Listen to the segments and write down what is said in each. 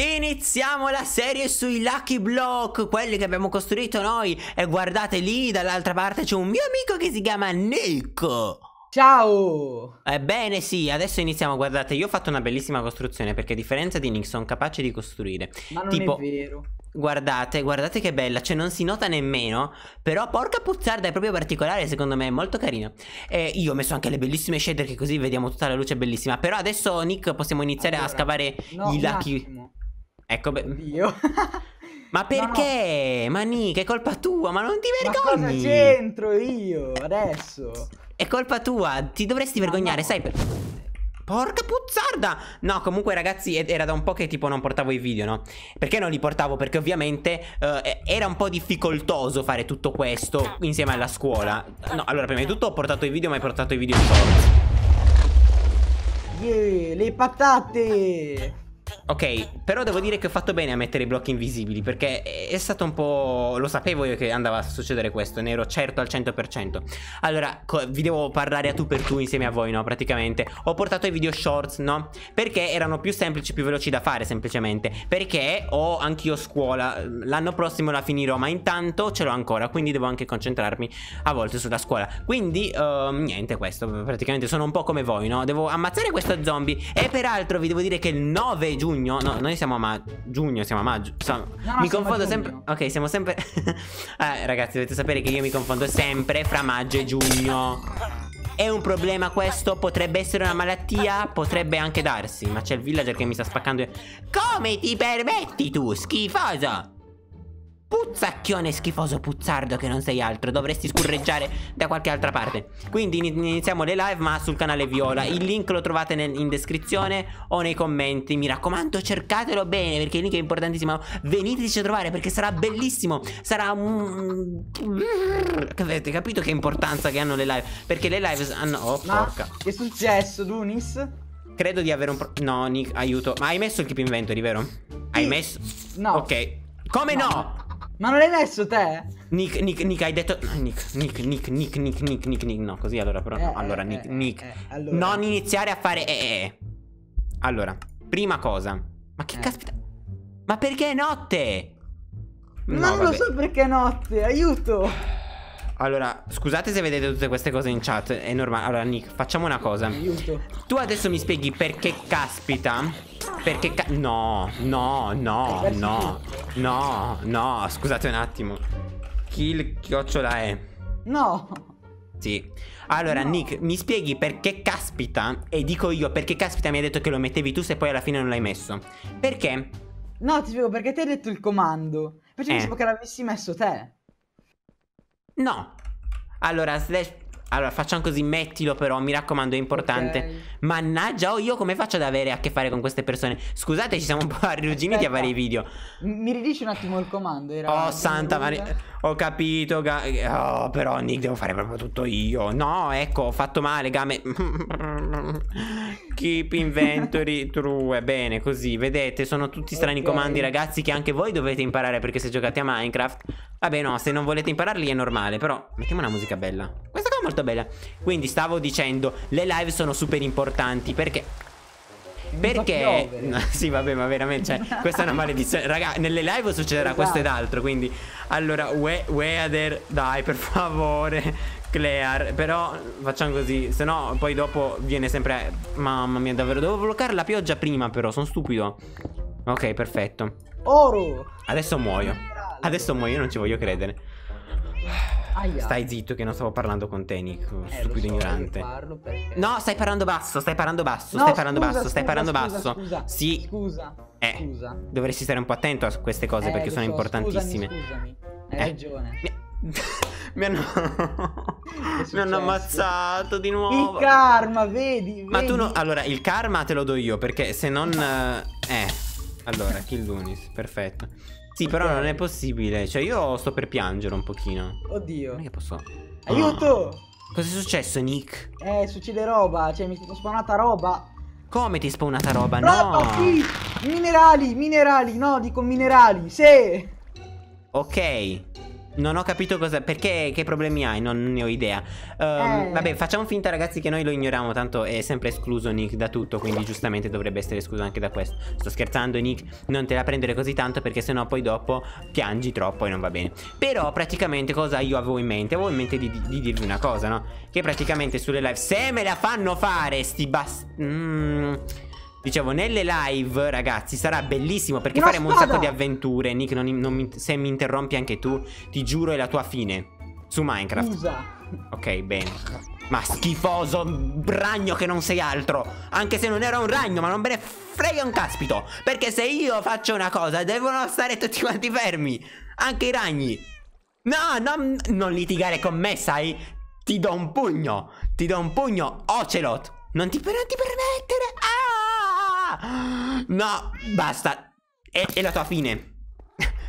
Iniziamo la serie sui Lucky Block, quelli che abbiamo costruito noi. E guardate lì, dall'altra parte c'è un mio amico che si chiama Nico. Ciao! Ebbene sì, adesso iniziamo, guardate, io ho fatto una bellissima costruzione perché a differenza di Nick sono capace di costruire. Ma non tipo, è vero. Guardate, guardate che bella, cioè non si nota nemmeno, però porca puzzarda è proprio particolare secondo me, è molto carina. E io ho messo anche le bellissime shader che così vediamo tutta la luce bellissima, però adesso Nick possiamo iniziare Allora, a scavare No, i lucky... attimo. Ecco, beh, Dio. ma perché? Ma Nick, è colpa tua, ma non ti Ma cosa vergogni? c'entro io adesso? È colpa tua, ti dovresti vergognare, no. sai per... Porca puzzarda! No, comunque ragazzi era da un po' che tipo non portavo i video, no? Perché non li portavo? Perché ovviamente eh, era un po' difficoltoso fare tutto questo insieme alla scuola. No, allora prima di tutto ho portato i video, ma hai portato i video shorts. Yeah, le patate! Ok, però devo dire che ho fatto bene a mettere i blocchi invisibili perché è stato un po'... Lo sapevo io che andava a succedere questo, ne ero certo al 100%. Allora, vi devo parlare a tu per tu insieme a voi, no? Praticamente. Ho portato i video shorts, no? Perché erano più semplici, più veloci da fare, semplicemente. Perché ho anch'io scuola. L'anno prossimo la finirò, ma intanto ce l'ho ancora, quindi devo anche concentrarmi a volte sulla scuola. Quindi, ehm, niente, questo. Praticamente sono un po' come voi, no? Devo ammazzare questo zombie. E peraltro vi devo dire che il 9 giugno, no, noi siamo a maggio. Giugno, siamo a maggio. Siamo- No, no, mi confondo giugno. sempre. Ok, siamo sempre. eh, ragazzi, dovete sapere che io mi confondo sempre fra maggio e giugno. È un problema questo? Potrebbe essere una malattia? Potrebbe anche darsi. Ma c'è il villager che mi sta spaccando. Come ti permetti tu, schifoso? Puzzacchione schifoso puzzardo che non sei altro Dovresti scurreggiare da qualche altra parte. Quindi ini- iniziamo le live ma sul canale Viola. Il link lo trovate nel- in descrizione o nei commenti. Mi raccomando cercatelo bene perché il link è importantissimo Veniteci a trovare perché sarà bellissimo. Sarà un... Avete capito che importanza che hanno le live? Perché le live hanno... Oh Ma porca. che è successo, Dunis? Credo di avere un... Pro... No Nick aiuto. Ma hai messo il keep inventory vero? Hai messo... No. Ok. Come no? Ma non l'hai messo te? Nick, Nick, Nick, hai detto. Nick, Nick, Nick, Nick, Nick, Nick, Nick, Nick. No, così allora, però. Eh, allora, eh, Nick, eh, Nick. Eh, allora. Non iniziare a fare. Eh, eh, eh. Allora, prima cosa. Ma che caspita. Ma perché è notte? No, non vabbè. lo so perché è notte, aiuto. Allora, scusate se vedete tutte queste cose in chat, è normale. Allora, Nick, facciamo una cosa. Aiuto. Tu adesso mi spieghi perché caspita perché ca- No, no, no, no. No, no. Scusate un attimo. Kill chiocciola è. No! Sì. Allora, No. Nick, mi spieghi perché caspita? E dico io perché caspita mi hai detto che lo mettevi tu se poi alla fine non l'hai messo. Perché? No, ti spiego perché ti hai detto il comando. Invece Eh. pensavo che l'avessi messo te. No. Allora, slash... allora, facciamo così, mettilo però, mi raccomando, è importante. Ok. Mannaggia, oh, io come faccio ad avere a che fare con queste persone? Scusate, ci siamo un po' arrugginiti a fare i video. Mi ridici un attimo il comando? Era Oh, santa Maria. Ho capito, ga- oh, però Nick devo fare proprio tutto io. No, ecco, ho fatto male, game. Keep inventory true. Bene, così, vedete, sono tutti strani Ok. comandi, ragazzi, che anche voi dovete imparare perché se giocate a Minecraft. Vabbè, no, se non volete impararli è normale, però mettiamo una musica bella. Questa molto bella. Quindi stavo dicendo, le live sono super importanti perché perché? sì vabbè ma veramente cioè, questa è una maledizione. Raga nelle live succederà questo ed Esatto. altro quindi allora we- weather dai per favore Clear però facciamo così se no poi dopo viene sempre mamma mia davvero devo bloccare la pioggia prima però sono stupido. Ok perfetto. Oro! adesso muoio. Adesso muoio non ci voglio credere Aia. stai zitto che non stavo parlando con te Nick Eh, stupido so, ignorante perché... No, stai parlando basso, stai parlando basso, No, stai parlando scusa, basso, stai parlando scusa, basso. Scusa, sì, scusa, Eh. scusa. dovresti stare un po' attento a queste cose Eh, perché sono so, importantissime. Scusami, scusami. Hai Eh. ragione. Mi... hanno... mi successo? hanno ammazzato di Il nuovo. karma, vedi? Ma tu vedi? no... Allora, il karma te lo do io perché se non... eh, Eh, allora, kill Dunis, perfetto. Sì, però Ok. non è possibile. Cioè, io sto per piangere un pochino. Oddio. Non è che posso... Aiuto! Cos'è successo, Nick? Eh, succede roba, cioè mi è spawnata roba. Come ti è spawnata roba? Roba, No! sì! Minerali, minerali, no, dico minerali, sì! Ok. Non ho capito cosa. Perché che problemi hai? Non, non ne ho idea. Ehm, Eh. Vabbè, facciamo finta, ragazzi, che noi lo ignoriamo. Tanto è sempre escluso Nick da tutto. Quindi, giustamente, dovrebbe essere escluso anche da questo. Sto scherzando, Nick. Non te la prendere così tanto. Perché sennò poi dopo piangi troppo e non va bene. Però, praticamente, cosa io avevo in mente? Avevo in mente di, di- di dirvi una cosa, no? Che praticamente sulle live. Se me la fanno fare, sti bast. Mm. Dicevo, nelle live, ragazzi, sarà bellissimo perché Una faremo un sacco di avventure. Nick, non- non mi- se mi interrompi anche tu, ti giuro è la tua fine. Su Minecraft. Scusa. Ok, bene. Ma schifoso ragno che non sei altro. Anche se non era un ragno, ma non me ne frega un caspito. Perché se io faccio una cosa, devono stare tutti quanti fermi. Anche i ragni. No, non, non litigare con me, sai? Ti do un pugno. Ti do un pugno, Ocelot. Non ti, non ti permettere. Ah! No, basta. È, è la tua fine.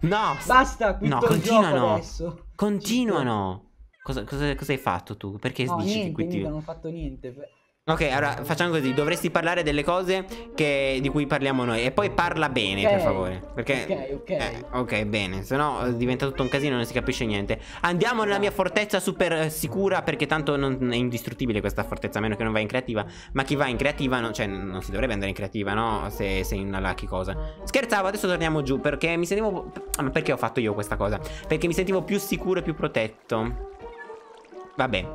No. Basta, No, continuano. Continuano. Cosa, cosa- cosa hai fatto tu? Perché No, dici che niente, qui ti... non ho fatto niente. Ok, allora facciamo così. Dovresti parlare delle cose che- di cui parliamo noi. E poi parla bene, Ok, per favore. Perché. ok, ok. Eh, ok, bene. Se no eh, diventa tutto un casino e non si capisce niente. Andiamo nella mia fortezza super eh, sicura. Perché tanto non è indistruttibile questa fortezza. A meno che non va in creativa. Ma chi va in creativa, no- cioè, non si dovrebbe andare in creativa, no? Se sei in una lucky cosa. Scherzavo, adesso torniamo giù. Perché mi sentivo. Ah, ma perché ho fatto io questa cosa? Perché mi sentivo più sicuro e più protetto. Vabbè,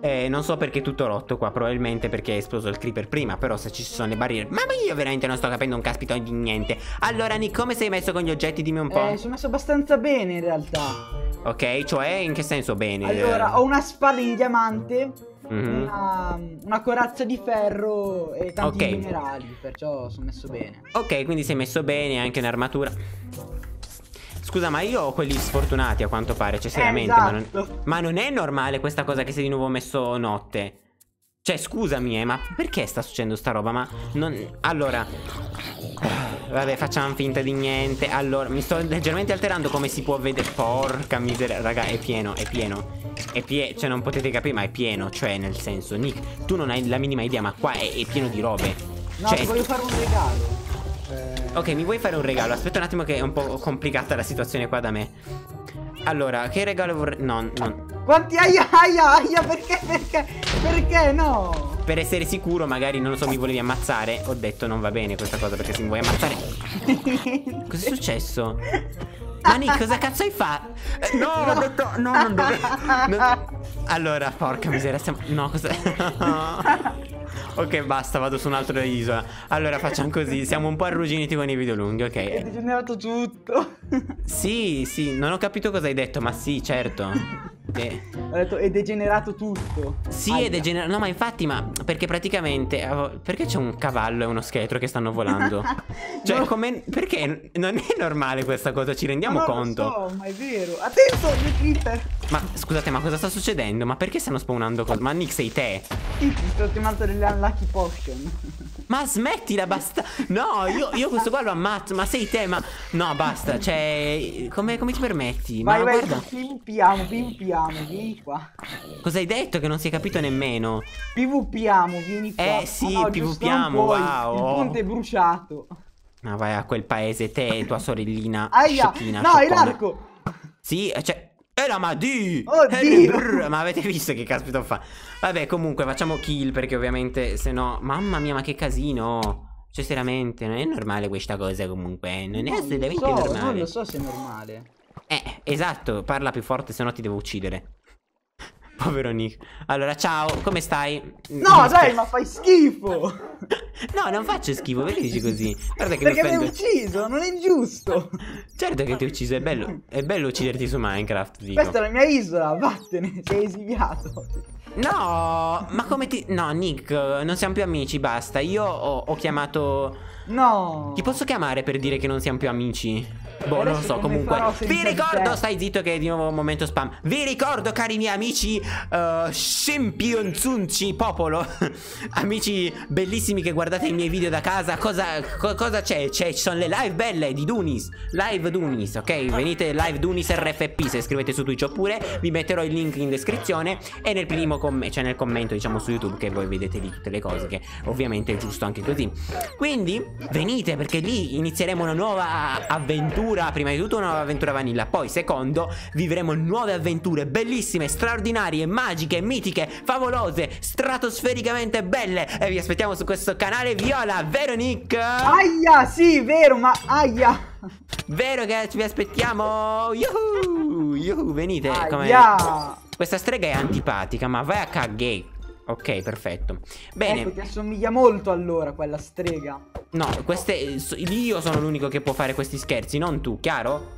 eh, non so perché è tutto rotto qua, probabilmente perché è esploso il creeper prima, però se ci sono le barriere... Ma io veramente non sto capendo un caspito di niente. Allora Nick, come sei messo con gli oggetti? Dimmi un po'. Eh, sono messo abbastanza bene in realtà. Ok, cioè in che senso bene? Allora, ho una spada in diamante, Mhm. una, una corazza di ferro e tanti Ok. minerali, perciò sono messo bene. Ok, quindi sei messo bene, anche un'armatura. Scusa, ma io ho quelli sfortunati a quanto pare, cioè seriamente, ma, non, esatto. ma non è normale questa cosa che sei di nuovo messo notte. Cioè, scusami, eh, ma perché sta succedendo sta roba? Ma non... Allora... Vabbè, facciamo finta di niente. Allora, mi sto leggermente alterando come si può vedere. Porca miseria, raga, è pieno, è pieno. È pieno, cioè non potete capire, ma è pieno. Cioè, nel senso, Nick, tu non hai la minima idea, ma qua è, è pieno di robe. No, cioè, ti voglio fare un regalo. Eh, Ok, mi vuoi fare un regalo? Aspetta un attimo che è un po' complicata la situazione qua da me. Allora, che regalo vorrei... No, no. Quanti aia aia aia perché perché perché no? Per essere sicuro, magari, non lo so, mi volevi ammazzare. Ho detto non va bene questa cosa perché se mi vuoi ammazzare... Cos'è successo? Mani, cosa cazzo hai fatto? Eh, No, ho detto... No, non dove... non- Allora, porca miseria, stiamo... No, cosa... ok, basta, vado su un'altra isola. Allora, facciamo così. Siamo un po' arrugginiti con i video lunghi, È ok? degenerato tutto. Sì, sì, non ho capito cosa hai detto, ma sì, certo. Eh, Ho detto è degenerato tutto. Sì, Aia. è degenerato. No, ma infatti, ma perché praticamente. avevo- Perché c'è un cavallo e uno scheletro che stanno volando? Cioè, No. come. Perché non è normale questa cosa? Ci rendiamo non conto? So, ma è vero. Attento, il creeper. Ma scusate, ma cosa sta succedendo? Ma perché stanno spawnando cose? Ma Nick sei te? Ti sto chiamando delle unlucky potion. Ma smettila, basta. No, io, io questo qua lo ammazzo. Ma sei te, ma. No, basta. Cioè. Come, come ti permetti? Vai, ma vai, guarda. PvPiamo, PvPiamo, vieni qua. Cosa hai detto che non si è capito nemmeno? PvPiamo, vieni qua. Eh, sì, Ah, no, PvPiamo, wow. Il ponte è bruciato. Ma vai a quel paese, te e tua sorellina. Aia, sciocchina, no, è scioccona. l'arco. Sì, cioè. Eh la ma di! Oddio! Eh, brr, ma avete visto che caspita fa? Vabbè, comunque facciamo kill perché ovviamente se no. Mamma mia, ma che casino! Cioè, seriamente, non è normale questa cosa comunque. Non è Non assolutamente so, normale. Non lo so se è normale. Eh, esatto, parla più forte, se no ti devo uccidere. Povero Nick. Allora, ciao, come stai? No, Mi dai, spia- ma fai schifo. No, non faccio schifo, perché dici così? Guarda che Perché mi mi hai ucciso, non è giusto. Certo che ti ho ucciso, è bello. È bello ucciderti su Minecraft, dico. Questa è la mia isola, vattene, sei esiliato. No, ma come ti. No, Nick, non siamo più amici, basta. Io ho, ho chiamato. No. Ti posso chiamare per dire che non siamo più amici? Boh, non lo so, comunque. Vi ricordo, te? stai zitto che è di nuovo un momento spam. Vi ricordo, cari miei amici, uh, Scempionzunci popolo. amici bellissimi che guardate i miei video da casa. Cosa, co- cosa c'è? C'è? Ci sono le live belle di Dunis. Live Dunis, ok? Venite live Dunis RFP se scrivete su Twitch oppure vi metterò il link in descrizione e nel primo commento, cioè nel commento, diciamo su YouTube, che voi vedete lì tutte le cose, che ovviamente è giusto anche così. Quindi. Venite perché lì inizieremo una nuova avventura. Prima di tutto una nuova avventura vanilla. Poi, secondo, vivremo nuove avventure bellissime, straordinarie, magiche, mitiche, favolose, stratosfericamente belle. E vi aspettiamo su questo canale viola, vero Nick? Aia, sì, vero, ma aia. Vero che vi aspettiamo? Yuhu, yuhu, venite. come- Aia. Questa strega è antipatica, ma vai a cagare. Ok, perfetto. Bene. Ecco, ti assomiglia molto allora quella strega. No, queste. Io sono l'unico che può fare questi scherzi, non tu, chiaro?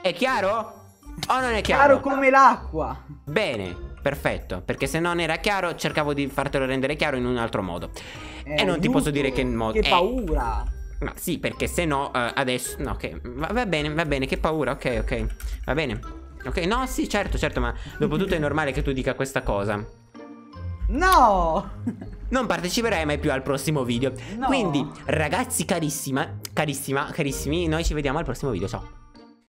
È chiaro? O non è chiaro? Chiaro come l'acqua. Bene, perfetto. Perché se non era chiaro, cercavo di fartelo rendere chiaro in un altro modo. Eh, e non ti posso dire che modo. Che eh, paura. Ma sì, perché se no, eh, adesso. No, ok. Va, va bene, va bene, che paura, ok, ok. Va bene. Ok, no, sì, certo, certo, ma dopo tutto è normale che tu dica questa cosa. No. Non parteciperai mai più al prossimo video. No. Quindi, ragazzi carissima, carissima, carissimi, noi ci vediamo al prossimo video. Ciao.